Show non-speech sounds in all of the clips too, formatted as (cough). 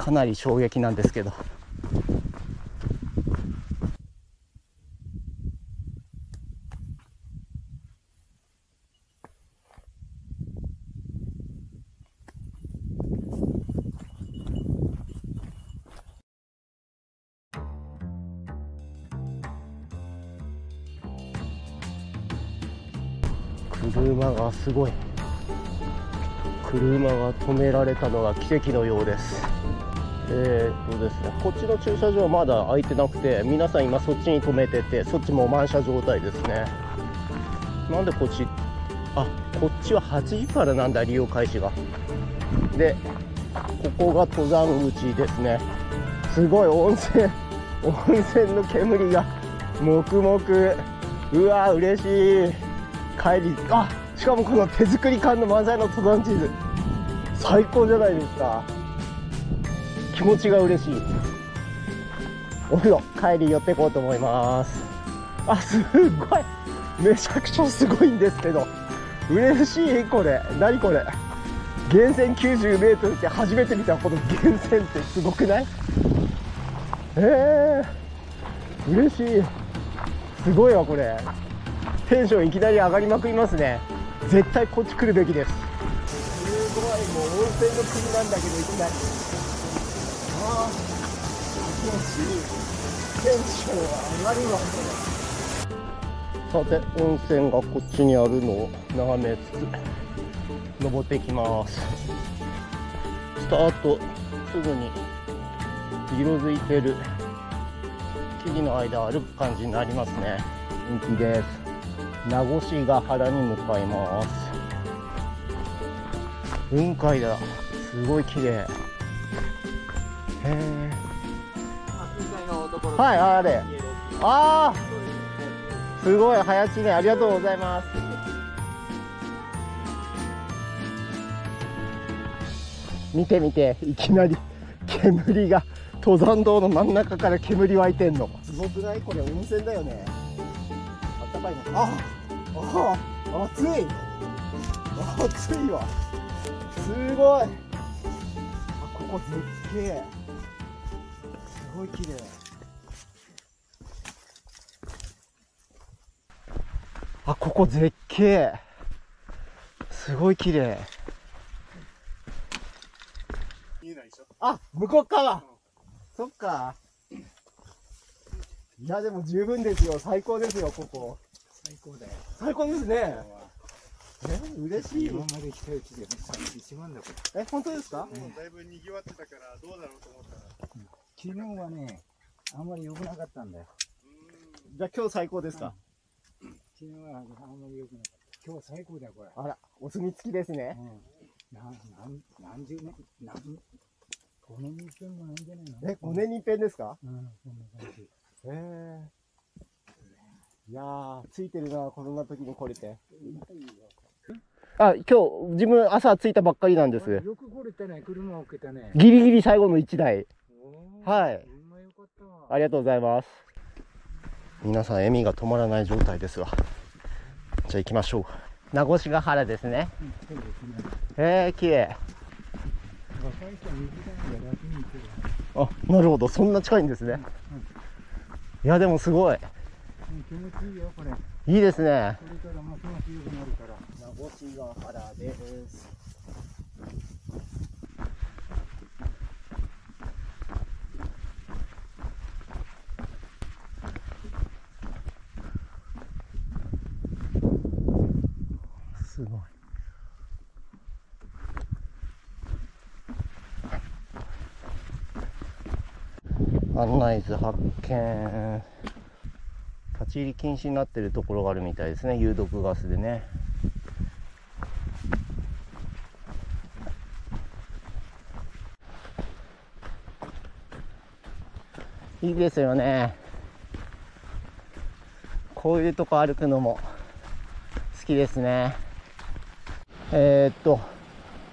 かなり衝撃なんですけど。車がすごい。車が止められたのが奇跡のようです。えー、っとですねこっちの駐車場はまだ空いてなくて皆さん今そっちに止めててそっちも満車状態ですね。なんでこっちあこっちは8時からなんだ利用開始が。でここが登山口ですね。すごい温泉温泉の煙が黙々。うわー嬉しい。帰りあしかもこの手作り感の満載の登山地図最高じゃないですか。気持ちが嬉しい。お風呂帰り寄っていこうと思います。あすっごい。めちゃくちゃすごいんですけど。嬉しいこれ。何これ。源泉 90m って初めて見たこの源泉ってすごくない？えー、嬉しい。すごいわこれ。テンションいきなり上がりまくりますね。絶対こっち来るべきです。すごい。もう温泉の国なんだけどいきなり。テンション上がるわさて温泉がこっちにあるのを眺めつつ登っていきます。スタートすぐに色づいてる木々の間歩く感じになりますね。人気です。名越ヶ原に向かいます。雲海だ。すごい綺麗。へえはいあれ。ああすごい早知ねありがとうございます。見て見ていきなり煙が登山道の真ん中から煙湧いてんの。すごくない？これ温泉だよね。あったかいのああ暑い。暑いわ。すごい。あここ絶景すごい綺麗。あここ絶景。すごい綺麗。見えないでしょ？あ向こう側、そっか。いやでも十分ですよ。最高ですよここ。最高だよ。最高ですね。え嬉しい。今まで来たうちで一番だこれ。え本当ですか、もうだいぶ賑わってたからどうだろうと思ったら昨日はねあんまり良くなかったんだよ。じゃあ今日最高ですか、昨日はあんまり良くなかった。今日は最高だよこれ。あらお墨付きですね。うん。な何十年何5年に一遍もないんじゃないの？え5年に一遍ですか？うんそんな感じ。へえ。いやーついてるなこんな時に来れて。あ今日自分朝着いたばっかりなんです。よく来れたね車を置けたね。ギリギリ最後の1台はい。ありがとうございます。皆さん笑みが止まらない状態ですわじゃあ行きましょう。名越ヶ原ですね。うん。ねへえ綺麗。あなるほど。そんな近いんですね。いやでもすごい。うん気持ちいいよこれ。こいいですね。れからますます良くなるから。名越ヶ原ですすごい。案内図発見。立ち入り禁止になってるところがあるみたいですね。有毒ガスでね。いいですよね。こういうとこ歩くのも好きですね。えー、っと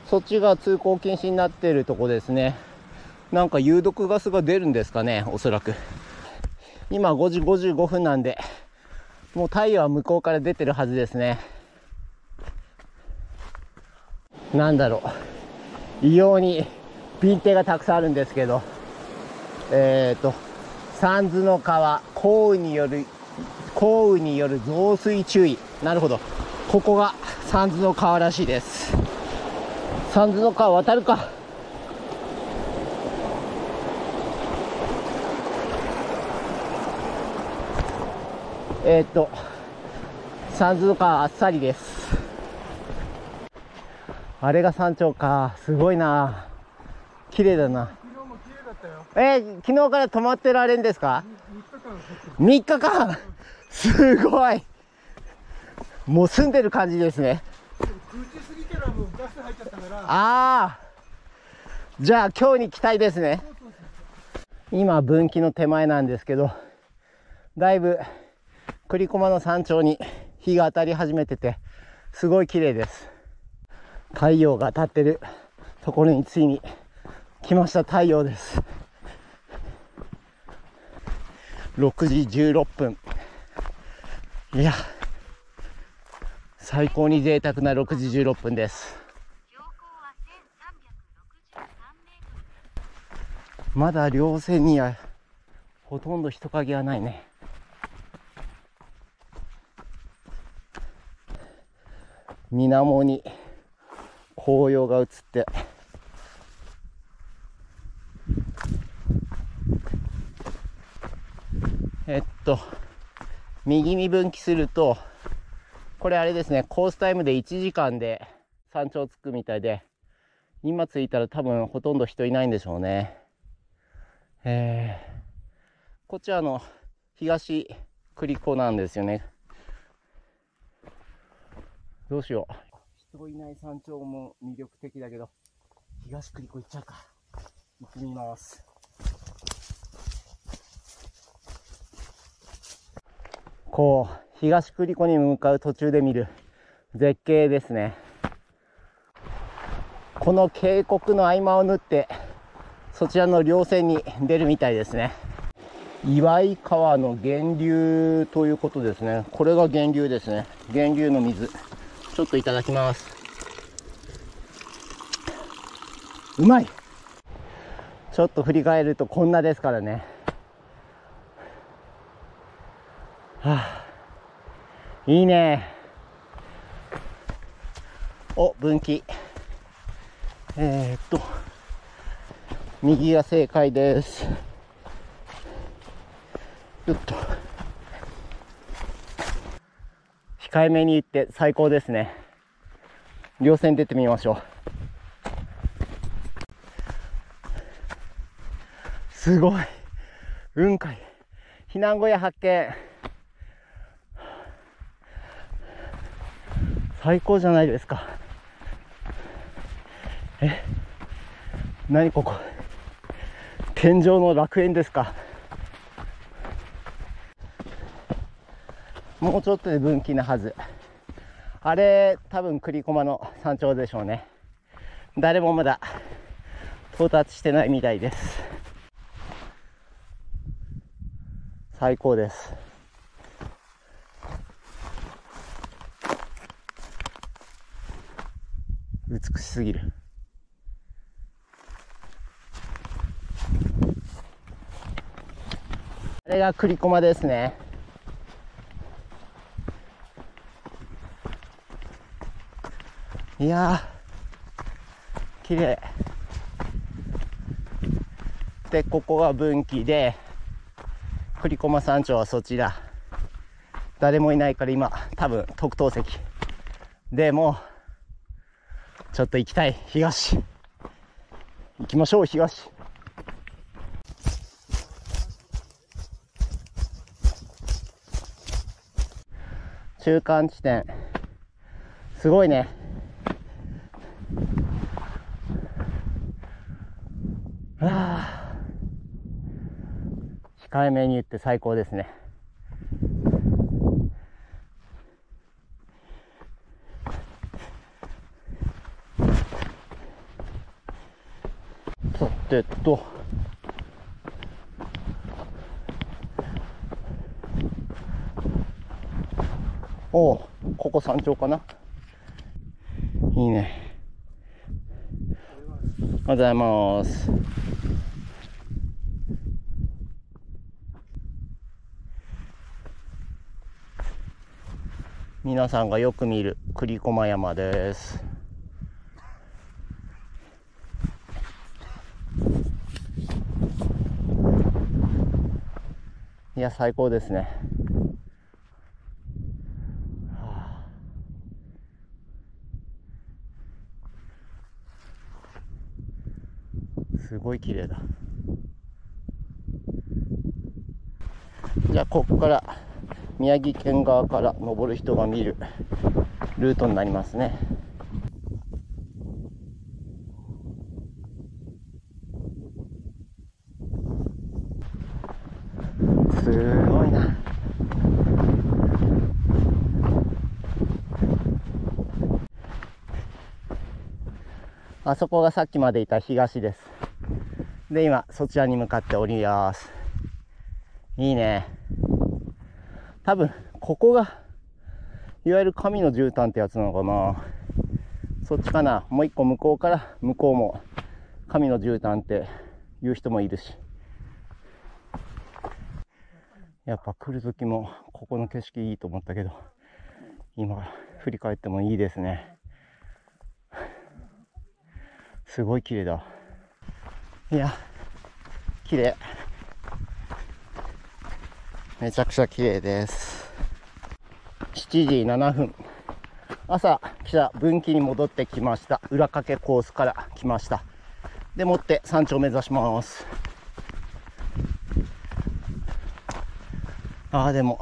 そっちが通行禁止になってるとこですね。なんか有毒ガスが出るんですかねおそらく。今5時55分なんでもう太陽は向こうから出てるはずですね。なんだろう。異様に便手がたくさんあるんですけど、えっ、と、三途の川、降雨による、降雨による増水注意。なるほど。ここが三途の川らしいです。三途の川渡るか。えっ、と、三途の川あっさりです。あれが山頂か。すごいな。綺麗だな。昨日も綺麗だったよ。えー昨日から泊まってられんですか？3日間入って3日間すごいもう住んでる感じですね。る。9時過ぎからもうガス入っちゃったから、ああじゃあ今日に期待ですね。今分岐の手前なんですけど、だいぶ栗駒の山頂に日が当たり始めてて、すごい綺麗です。太陽が当たってるところについに来ました太陽です。6時16分。いや、最高に贅沢な6時16分です。標高は1363メートル。まだ稜線にはほとんど人影はないね。水面に紅葉が映って、えっと、右に分岐すると、これあれですね、コースタイムで1時間で山頂着くみたいで、今着いたら多分ほとんど人いないんでしょうね。えー、こっちはあの、東栗子なんですよね。どうしよう。人いない山頂も魅力的だけど、東栗子行っちゃうか。行ってみます。こう、東栗子に向かう途中で見る絶景ですね。この渓谷の合間を縫って、そちらの稜線に出るみたいですね。岩井川の源流ということですね。これが源流ですね。源流の水。ちょっといただきます。うまいちょっと振り返るとこんなですからね。はあ、いいね。お、分岐。えー、っと、右が正解です。よっと。控えめに言って最高ですね。稜線出てみましょう。すごい。雲海。避難小屋発見。最高じゃないですか。え？何ここ？天井の楽園ですか。もうちょっとで分岐なはず。あれ多分栗駒の山頂でしょうね。誰もまだ到達してないみたいです。最高です。美しすぎる。あれが栗駒ですね。いやー綺麗。でここが分岐で栗駒山頂はそちら。誰もいないから今多分特等席。でもちょっと行きたい。東。行きましょう東。中間地点。すごいね。あ控えめに言って最高ですねさてとおおここ山頂かないいねおはようございます。皆さんがよく見る栗駒山です。いや、最高ですね。はあすごい綺麗だ。じゃあ、ここから宮城県側から登る人が見るルートになりますね。すごいな。あそこがさっきまでいた東です。で、今、そちらに向かっております。いいね。多分、ここが、いわゆる神の絨毯ってやつなのかな。そっちかな。もう一個向こうから、向こうも、神の絨毯って言う人もいるし。やっぱ来る時も、ここの景色いいと思ったけど、今、振り返ってもいいですね。すごい綺麗だ。いや、綺麗。めちゃくちゃ綺麗です。7時7分。朝来た分岐に戻ってきました。裏掛けコースから来ました。でもって山頂を目指します。ああ、でも、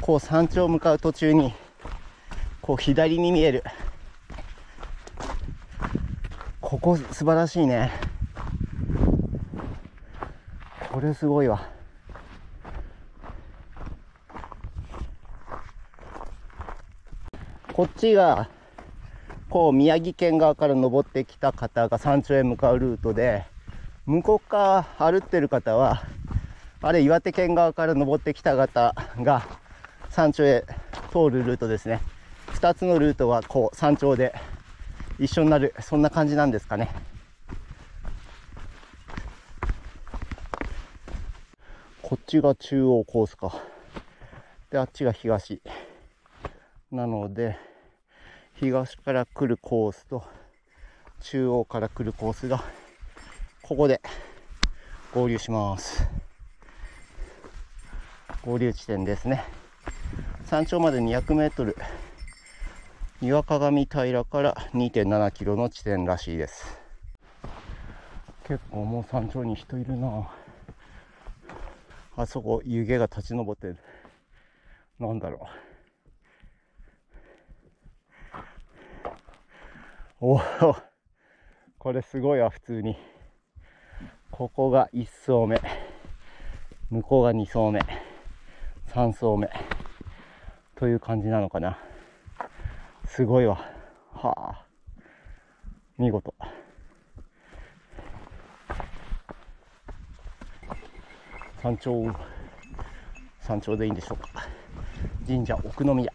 こう山頂を向かう途中に、こう左に見える。ここ素晴らしいね。これすごいわ。こっちが、こう宮城県側から登ってきた方が山頂へ向かうルートで、向こう側歩ってる方は、あれ岩手県側から登ってきた方が山頂へ通るルートですね。二つのルートがこう山頂で一緒になる、そんな感じなんですかね。こっちが中央コースか。で、あっちが東。なので、東から来るコースと、中央から来るコースが、ここで合流します。合流地点ですね。山頂まで200メートル。岩鏡平から2.7キロの地点らしいです。結構もう山頂に人いるなあそこ湯気が立ち上ってる。なんだろう。おおこれすごいわ、普通に。ここが1層目。向こうが2層目。3層目。という感じなのかな。すごいわ。はあ。見事。山頂、山頂でいいんでしょうか。神社奥宮。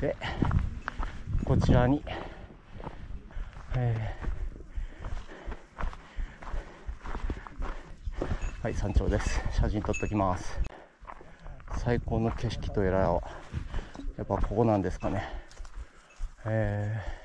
で、こちらに、えーはい、山頂です。写真撮っときます。最高の景色とやらは、やっぱここなんですかね。えー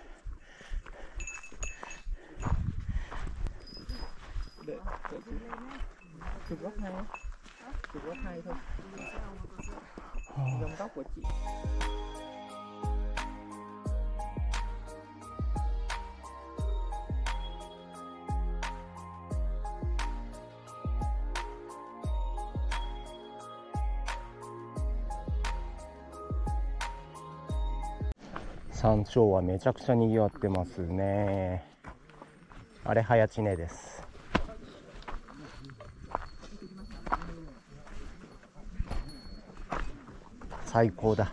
山頂はめちゃくちゃ賑わってますね。あれ、早知根です。最高だ。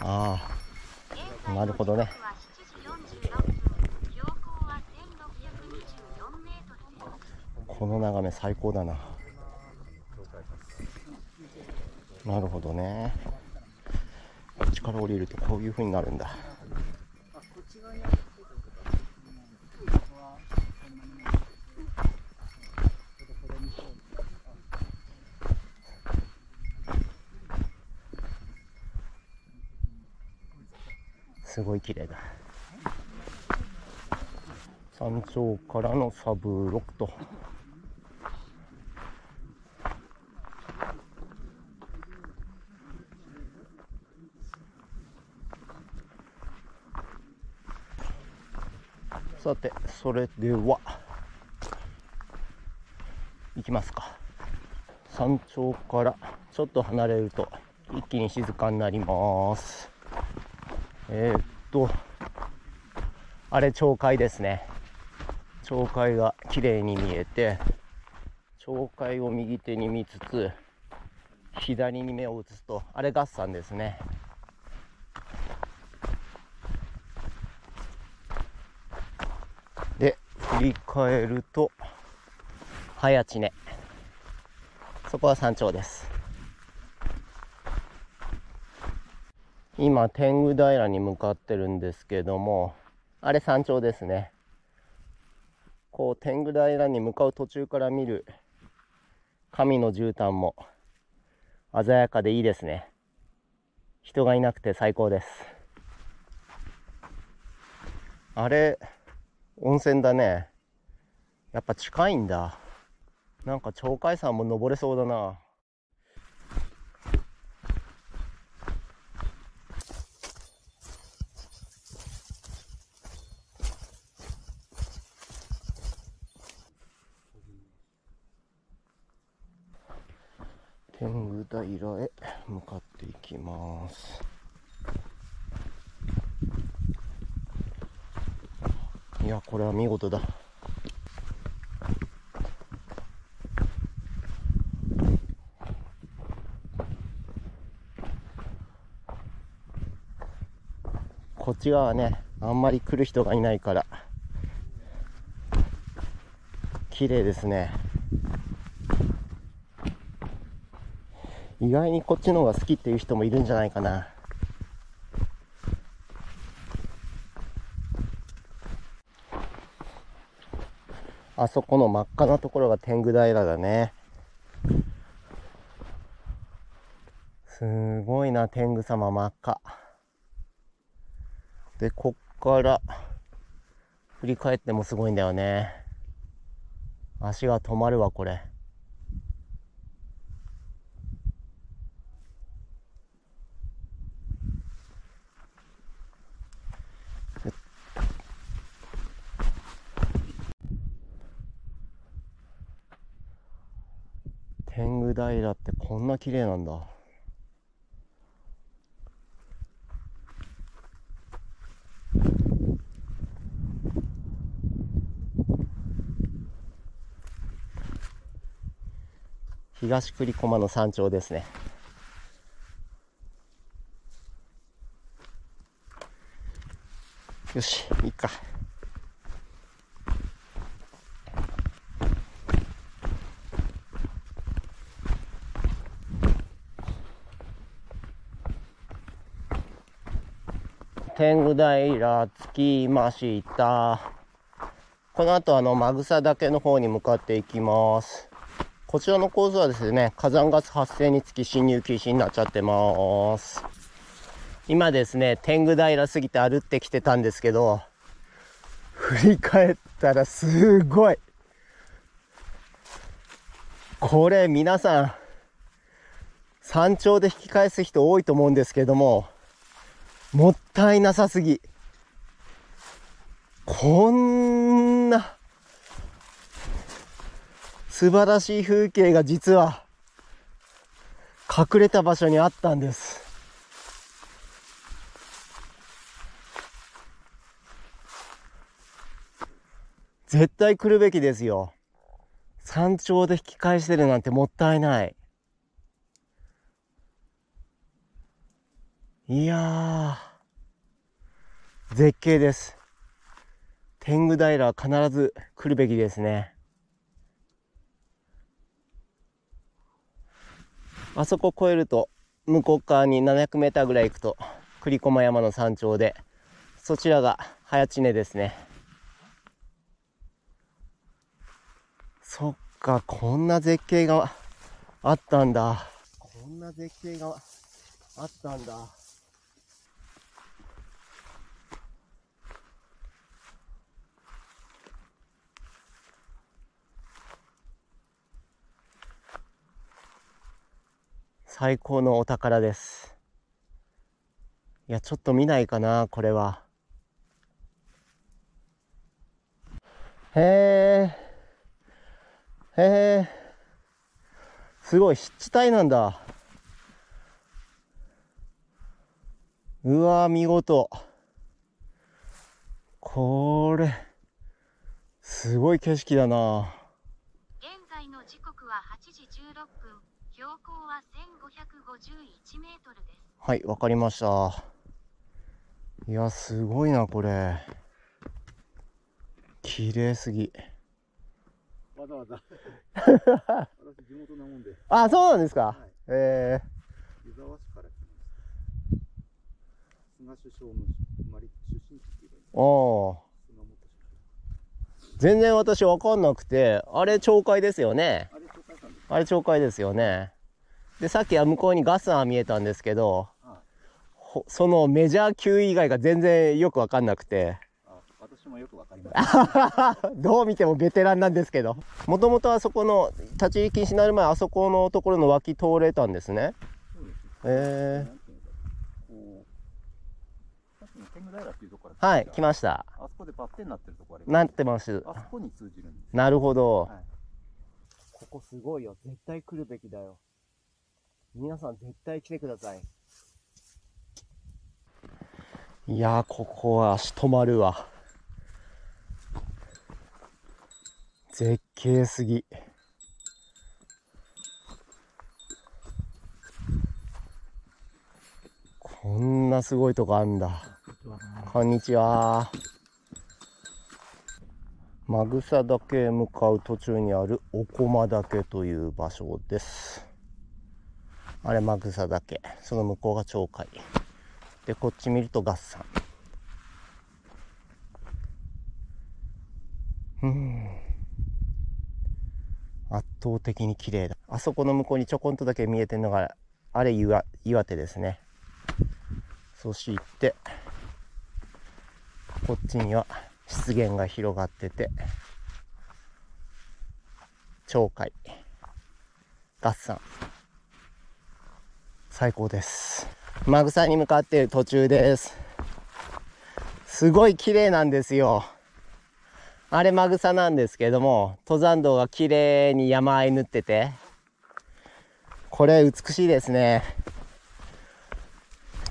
ああ、なるほどね。この眺め最高だな。なるほどね。こっちから降りるとこういう風になるんだ。すごい綺麗だ。山頂からのサブロックと。さてそれでは。行きますか。山頂からちょっと離れると一気に静かになります。えー、っとあれ鳥海ですね。鳥海が綺麗に見えて鳥海を右手に見つつ左に目を移すとあれ合山ですね。振り返ると。早知根。そこは山頂です。今天狗平に向かってるんですけどもあれ山頂ですね。こう天狗平に向かう途中から見る神の絨毯も鮮やかでいいですね。人がいなくて最高です。あれ温泉だね。やっぱ近いんだ。なんか鳥海山も登れそうだな。天狗平へ向かっていきます。いやこれは見事だ。こっち側はねあんまり来る人がいないから綺麗ですね。意外にこっちの方が好きっていう人もいるんじゃないかな。あそこの真っ赤なところが天狗平だね。すごいな天狗様真っ赤。でこっから振り返ってもすごいんだよね。足が止まるわこれ。天狗平ってこんな綺麗なんだ。東栗駒の山頂ですね。よしいいか。天狗平着きました。この後あのマグサ岳の方に向かっていきます。こちらのコースはですね火山ガス発生につき侵入禁止になっちゃってます今ですね天狗平過ぎて歩ってきてたんですけど振り返ったらすごいこれ皆さん山頂で引き返す人多いと思うんですけどももったいなさすぎ。こんな素晴らしい風景が実は隠れた場所にあったんです。絶対来るべきですよ。山頂で引き返してるなんてもったいない。いや、絶景です。天狗平は必ず来るべきですね。あそこ越えると向こう側に700メーターぐらい行くと栗駒山の山頂でそちらが早知根ですね。そっかこんな絶景があったんだ。こんな絶景があったんだ。最高のお宝です。いやちょっと見ないかなこれは。へえへえすごい湿地帯なんだ。うわ見事。これすごい景色だな現在の時刻は8時16分標高は1551メートルです。はいわかりました。いやすごいなこれ。綺麗すぎ。わざわざ。私地元なもんで。(laughs) あそうなんですか、い。え。湯沢市から来ました。菅首相の生まれ出身地っていうかー、おー菅本首全然私わかんなくてあれ町会ですよね。相あれ紹介したんですよね。でさっきは向こうにガスが見えたんですけどそのメジャー級以外が全然よくわかんなくて。あ私もよくわかりました (laughs) どう見てもベテランなんですけど。もともとあそこの立ち入り禁止になる前あそこのところの脇通れたんですね。えなんていうのかこうさっきの天狗平っていうところー、はい来ました。あそこでバッテンになってるところありなってます。あそこに通じるんですなるほど、はいここすごいよ。絶対来るべきだよ。皆さん絶対来てください。いやーここは足止まるわ。絶景すぎ。こんなすごいとこあんだ。こんにちは。マグサ岳へ向かう途中にあるお駒岳という場所です。あれマグサ岳。その向こうが鳥海。で、こっち見ると合山。うん。圧倒的に綺麗だ。あそこの向こうにちょこんとだけ見えてるのが、あれ岩岩手ですね。そして、こっちには湿原が広がってて、鳥海、合山、最高です。マグサに向かっている途中です。すごい綺麗なんですよ。あれマグサなんですけども、登山道が綺麗に山あい縫ってて、これ美しいですね。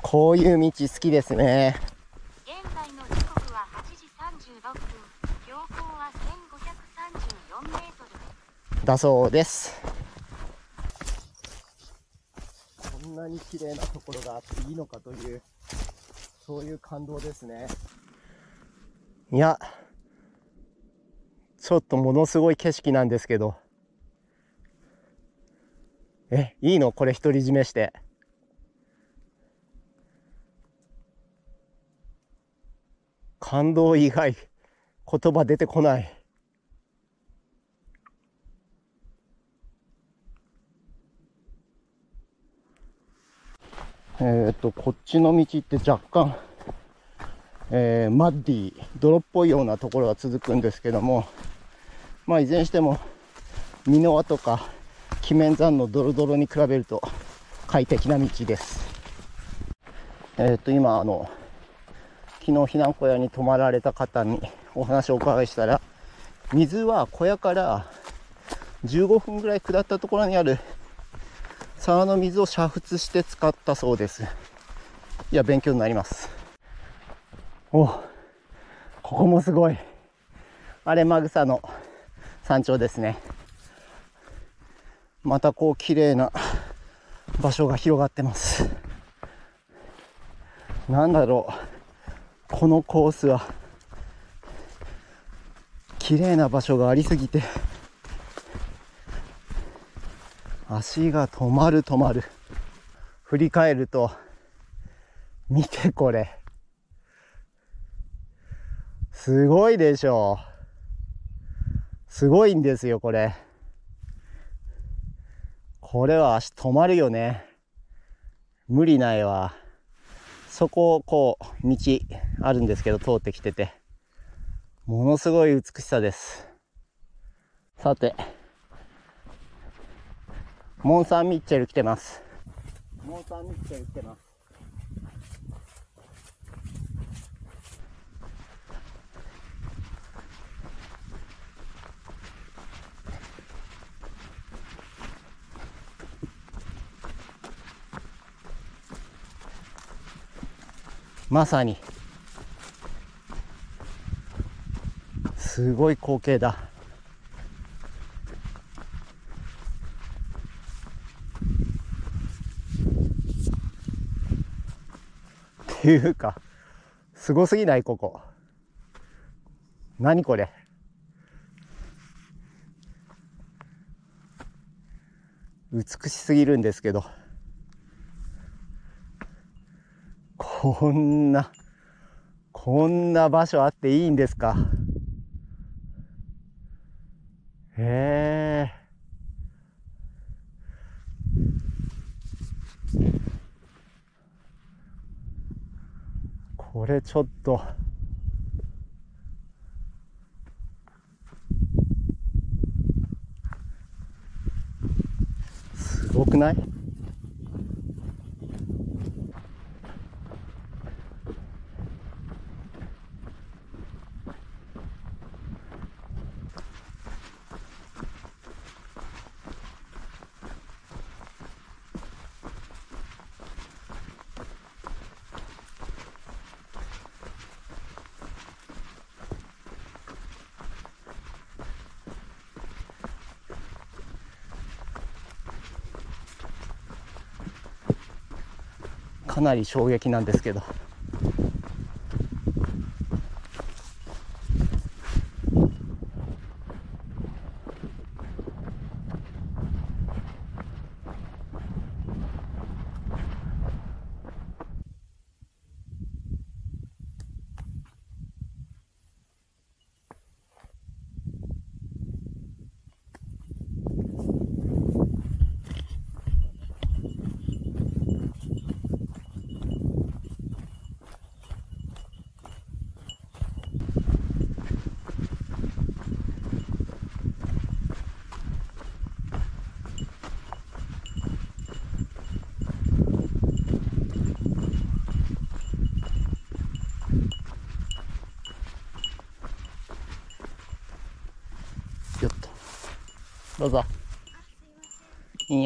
こういう道好きですね。現在の時刻は8時36分標高は1534メートルですだそうです。こんなに綺麗なところがあっていいのかというそういう感動ですね。いやちょっとものすごい景色なんですけど。えいいの？これ独り占めして。感動以外言葉出てこないえっと、こっちの道って若干、えーマッディ、泥っぽいようなところが続くんですけども、まあ、いずれにしても、美濃輪とか、鬼面山のドロドロに比べると快適な道です。えっと、今、あの、昨日避難小屋に泊まられた方にお話をお伺いしたら、水は小屋から15分ぐらい下ったところにある沢の水を煮沸して使ったそうです。いや、勉強になります。おここもすごい。あれ、マグサの山頂ですね。またこう、綺麗な場所が広がってます。なんだろう。このコースは、綺麗な場所がありすぎて、足が止まる止まる。振り返ると、見てこれ。すごいでしょうすごいんですよ、これ。これは足止まるよね。無理ないわ。そこをこう、道あるんですけど、通ってきてて。ものすごい美しさです。さて、モン・サン・ミッチェル来てます。モン・サン・ミッチェル来てます。まさにすごい光景だっていうかすごすぎない？ここ。何これ？美しすぎるんですけど。こんな、こんな場所あっていいんですか？へえ。これちょっと。すごくない？かなり衝撃なんですけどよっとどうぞい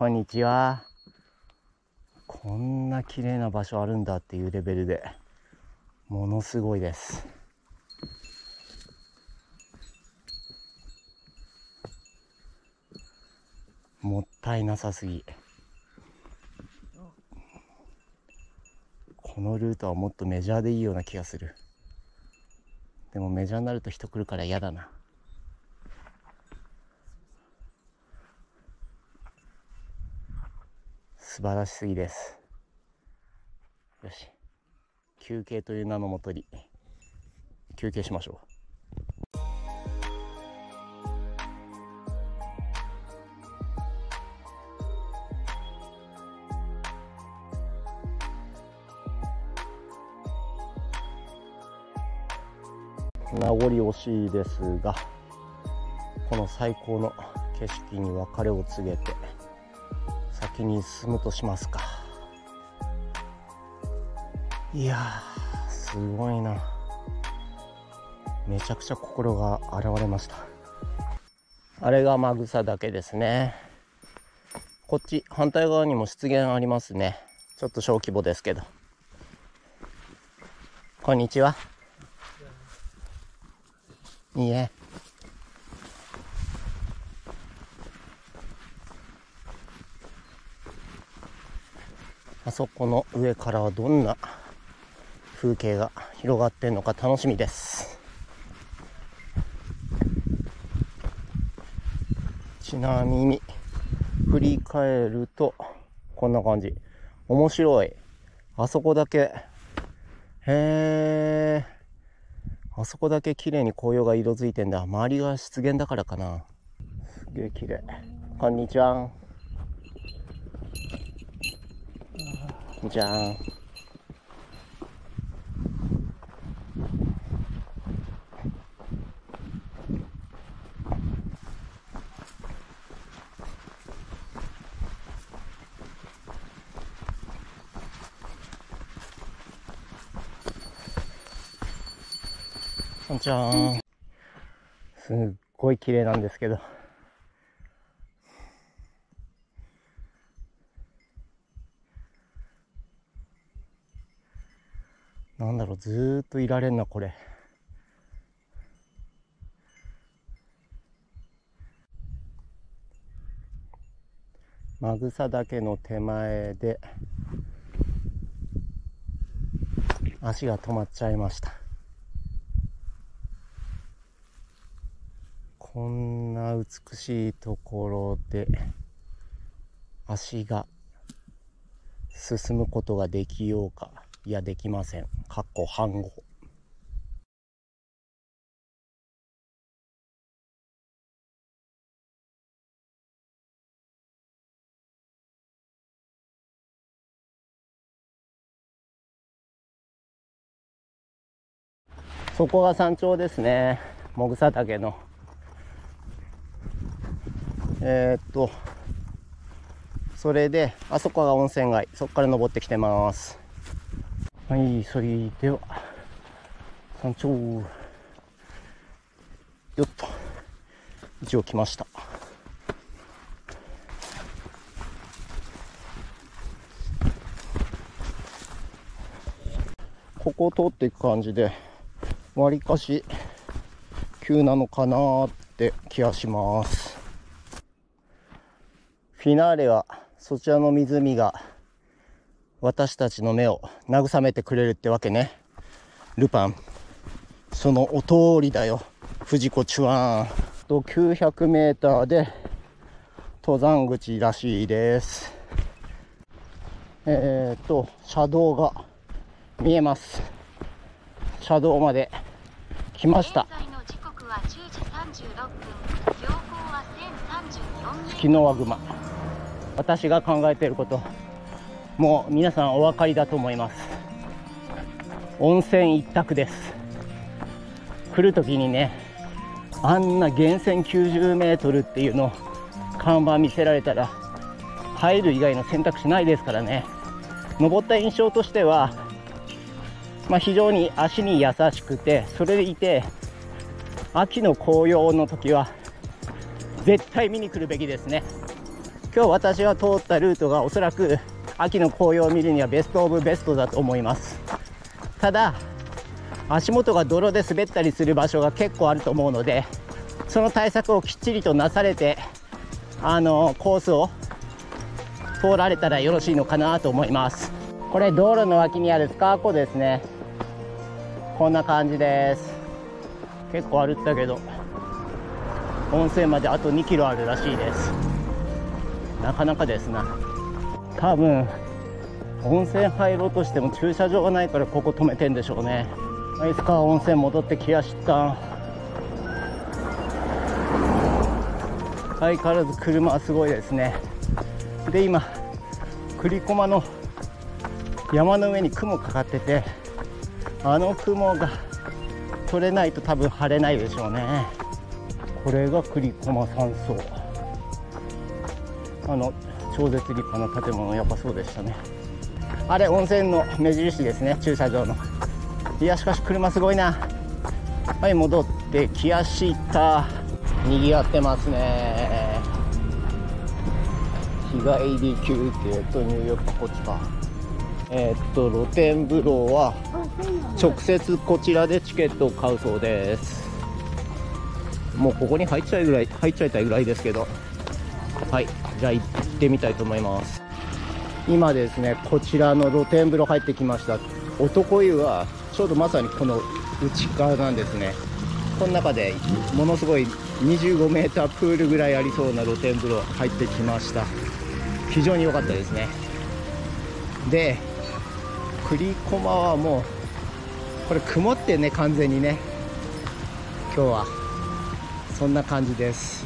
こんにちは。こんな綺麗な場所あるんだっていうレベルでものすごいです。もったいなさすぎ。このルートはもっとメジャーでいいような気がする。でもメジャーになると人来るから嫌だな。素晴らしすぎです。よし。休憩という名のもとに休憩しましょう。名残惜しいですがこの最高の景色に別れを告げて先に進むとしますかいやーすごいなめちゃくちゃ心が現れましたあれがマグサ岳ですねこっち反対側にも湿原ありますねちょっと小規模ですけど。こんにちは。いいえ。あそこの上からはどんな風景が広がってんのか楽しみです。ちなみに、振り返ると、こんな感じ。面白い。あそこだけ、へえ、あそこだけ綺麗に紅葉が色づいてんだ。周りが湿原だからかな。すげえ綺麗。こんにちは。じゃん。こんにちは。すっごい綺麗なんですけど。なんだろう、ずっといられんな、これ。マグサ岳の手前で、足が止まっちゃいました。こんな美しいところで、足が進むことができようか。いや、できません。かっこ半語。そこが山頂ですね。もぐさ岳の。えー、っと、それで、あそこが温泉街。そこから登ってきてます。はい、それでは、山頂。よっと。一応来ました。ここを通っていく感じで、わりかし急なのかなーって気がします。フィナーレはそちらの湖が私たちの目を慰めてくれるってわけね。ルパン。そのお通りだよ。藤子チュワーン。と900メーターで登山口らしいです。えー、っと、車道が見えます。車道まで来ました。現在の時刻は10時36分標高は1034メートルキノワグマ私が考えていることもう皆さんお分かりだと思います。温泉一択です。来る時にねあんな源泉90メートルっていうの看板見せられたら入る以外の選択肢ないですからね。登った印象としてはまあ、非常に足に優しくてそれでいて秋の紅葉の時は絶対見に来るべきですね。今日私が通ったルートがおそらく秋の紅葉を見るにはベストオブベストだと思います。ただ足元が泥で滑ったりする場所が結構あると思うのでその対策をきっちりとなされてあのコースを通られたらよろしいのかなと思います。これ道路の脇にあるスカー湖ですね。こんな感じです。結構歩ったけど温泉まであと2キロあるらしいです。なかなかですな。多分温泉入ろうとしても駐車場がないからここ止めてんでしょうね。いスカー温泉戻ってきやした。相変わらず車はすごいですね。で今栗駒の山の上に雲かかっててあの雲が取れないと多分晴れないでしょうね。これが栗駒山荘。あの超絶立派な建物やっぱそうでしたね。あれ温泉の目印ですね駐車場の。いやしかし車すごいな。はい戻ってきやした。にぎわってますね。日帰り休憩と入浴こっちか。こっちはえーっと露天風呂は直接こちらでチケットを買うそうです。もうここに入っちゃいぐらい入っちゃいたいぐらいですけど。はい。じゃあ行ってみたいと思います。今ですねこちらの露天風呂入ってきました。男湯はちょうどまさにこの内側なんですね。この中でものすごい25メータープールぐらいありそうな露天風呂入ってきました。非常に良かったですね。で栗駒はもうこれ曇ってね完全にね。今日はそんな感じです。